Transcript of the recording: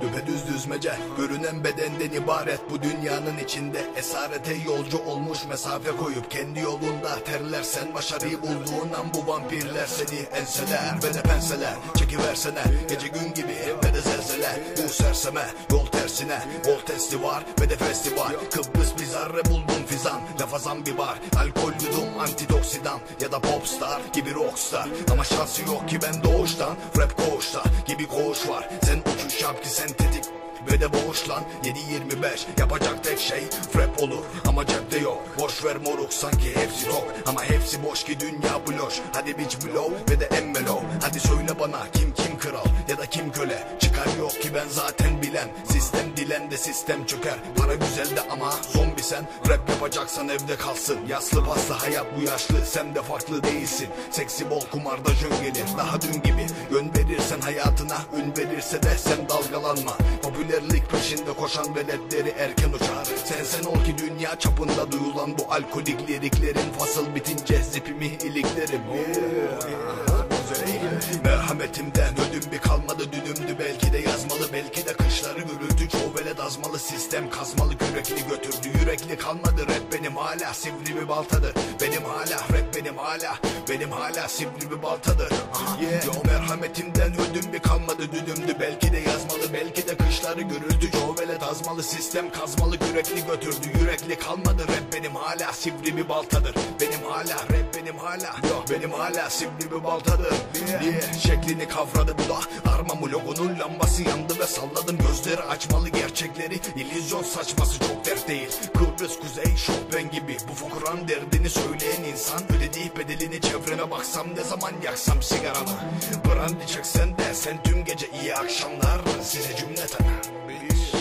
Düpedüz düzmece görünen bedenden ibaret. Bu dünyanın içinde esarete yolcu olmuş mesafe koyup Kendi yolunda terlersen başarıyı bulduğun an bu vampirler seni enseler. Ve de penseler çekiversene gece gün gibi ve de zelzele. Bu serseme yol tersine Vol testi var ve de festival. Kıbrıs bizarre buldum fizan Lafa zambi var alkol yudum antidoksidan Ya da popstar gibi rockstar. Ama şansı yok ki ben doğuştan Rap koğuşta gibi koğuş var. Sen uçuş yap ki sentetik ve de boğuş lan. 7-25 yapacak tek şey Frap olur. Ama cepte yok Boş ver moruk. Sanki hepsi tok Ama hepsi boş ki dünya bloş. Hadi bitch blow ve de emmelo Hadi söyle bana kim kim kral ya da kim köle. Çıkar yok ki ben zaten bilen. Sistem dilen de sistem çöker. Para güzel de ama zombi sen. Rap yapacaksan evde kalsın. Yaslı paslı hayat bu yaşlı. Sen de farklı değilsin. Seksi bol kumarda jön gelir. Daha dün gibi Yön verirsen hayatına Ün verirse de sen dalgalanma. Popülerlik peşinde koşan veletleri erken uçar. Sen sen ol ki dünya çapında duyulan bu alkolik liriklerin Fasıl bitince zipimi iliklerim Merhametimden ödüm bir kalmadı dünümdü velet azmalı sistem kazmalı kürekli götürdü. Yürekli kalmadı rap benim hala sivri bir baltadır. Benim hala rap benim hala benim hala sivri bir baltadır. Yeah. Yo merhametimden ödüm bir kalmadı dünümdü belki de yazmalı belki de kışları gürültü çoğu velet azmalı sistem kazmalı kürekli götürdü. Yürekli kalmadı rap benim hala sivri bir baltadır. Benim hala rap benim hala Yo benim hala sivri bir baltadır. Diye şeklini kavradı bu da Armamı logonun lambası yandı ve salladım. Gözleri açmalı gerçekleri. İllüzyon saçması çok dert değil. Kıbrıs kuzey Chopin gibi. Bu fukuran derdini söyleyen insan. Ödediği bedelini çevreme baksam ne zaman yaksam sigaramı Brandy çeksen de sen tüm gece iyi akşamlar. Size cümleten. Bitch.